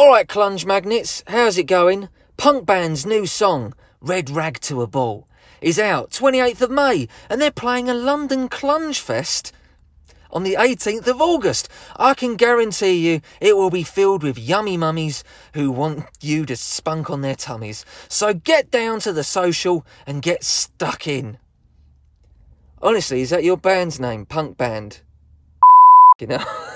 Alright, Clunge Magnets, how's it going? Punk band's new song, Red Rag to a Ball, is out 28th of May, and they're playing a London Clunge Fest on the 18th of August. I can guarantee you it will be filled with yummy mummies who want you to spunk on their tummies. So get down to the social and get stuck in. Honestly, is that your band's name? Punk band? You know?